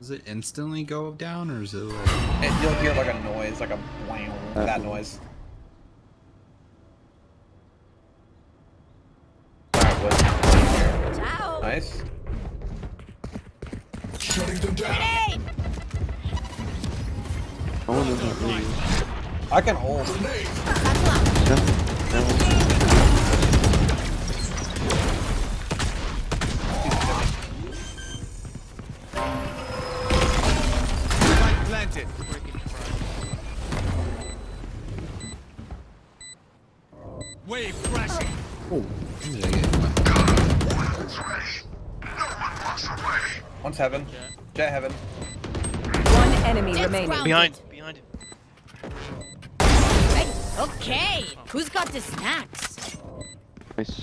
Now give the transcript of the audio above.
Does it instantly go down or is it like... And you'll hear like a noise, like a wow, uh, that noise. Ciao. Nice. Shutting them down. Grenade. I want to. I can hold. Planted. Wave crashing. Oh, when did I get... One's heaven. Jett heaven. One enemy Jett's remaining. grounded. Behind, behind him. Right. Okay. Who's got the snacks? Nice.